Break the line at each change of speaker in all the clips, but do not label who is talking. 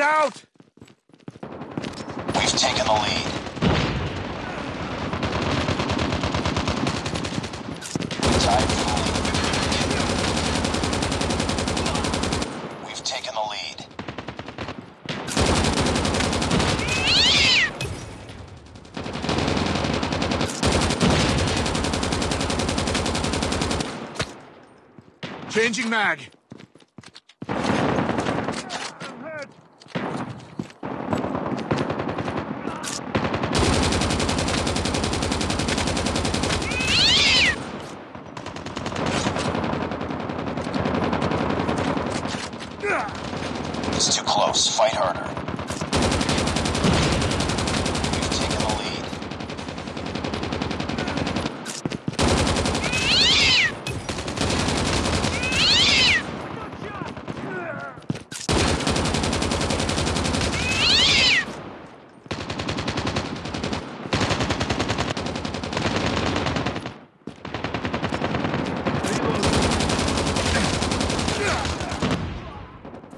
out!
We've taken the lead. Tied for the lead. We've taken the lead.
Changing mag.
Fight harder. We've taken the lead.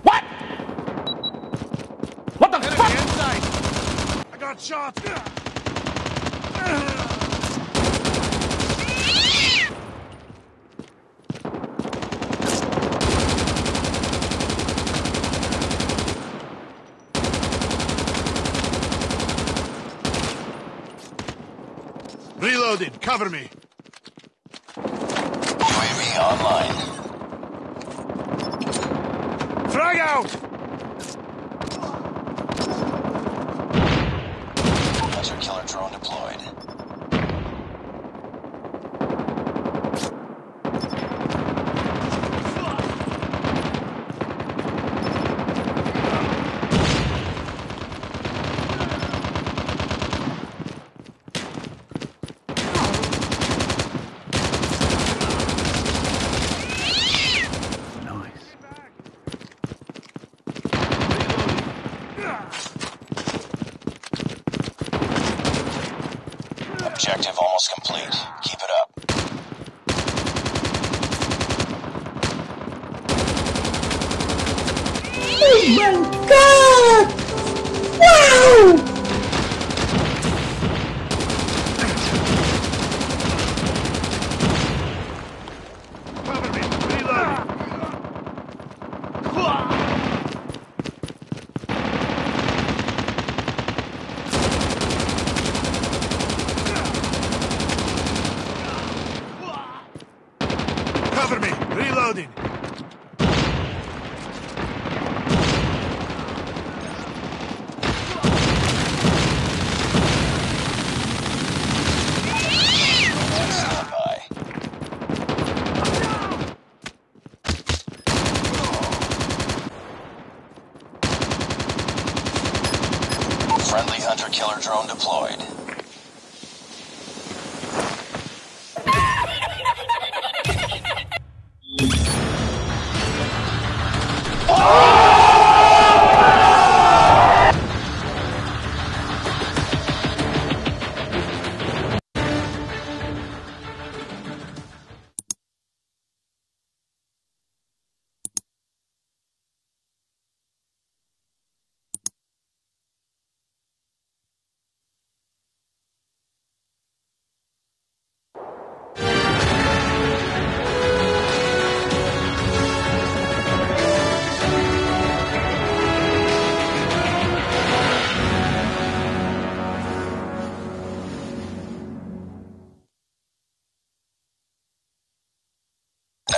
What? What the
Enemy
fuck?
inside! I got shot! Reloading, cover me.
UAV online.
Frag out!
Hunter killer drone deployed.
Nice.
Objective almost complete. Keep it up.
Oh my god! Wow!
Cover me, reloading. Cover me, reloading.
Friendly hunter killer drone deployed.